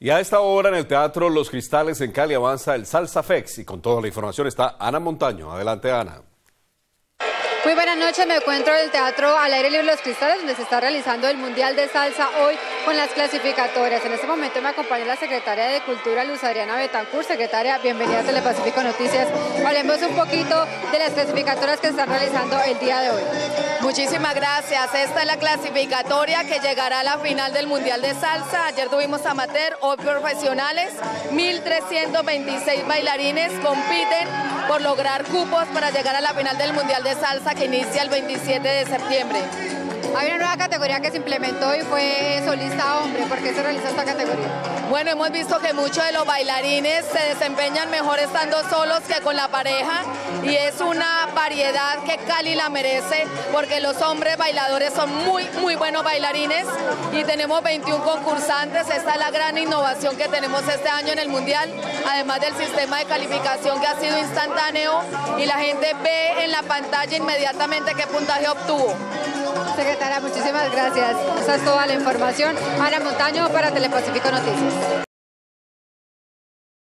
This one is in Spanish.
Y a esta hora en el Teatro Los Cristales en Cali avanza el Salsa Fex y con toda la información está Ana Montaño. Adelante Ana. Muy buenas noches, me encuentro en el Teatro al aire libre Los Cristales, donde se está realizando el Mundial de Salsa hoy con las clasificatorias. En este momento me acompaña la secretaria de Cultura, Luz Adriana Betancourt. Secretaria, bienvenida a Telepacífico Noticias. Hablemos un poquito de las clasificatorias que se están realizando el día de hoy. Muchísimas gracias. Esta es la clasificatoria que llegará a la final del Mundial de Salsa. Ayer tuvimos amateur, hoy profesionales. 1.326 bailarines compiten por lograr cupos para llegar a la final del Mundial de Salsa que inicia el 27 de septiembre. Hay una nueva categoría que se implementó y fue solista hombre. ¿Por qué se realiza esta categoría? Bueno, hemos visto que muchos de los bailarines se desempeñan mejor estando solos que con la pareja y es una variedad que Cali la merece porque los hombres bailadores son muy, muy buenos bailarines y tenemos 21 concursantes. Esta es la gran innovación que tenemos este año en el Mundial, además del sistema de calificación que ha sido instantáneo y la gente ve en la pantalla inmediatamente qué puntaje obtuvo. Secretaria, muchísimas gracias. Esa es toda la información. Ana Montaño para Telepacífico Noticias.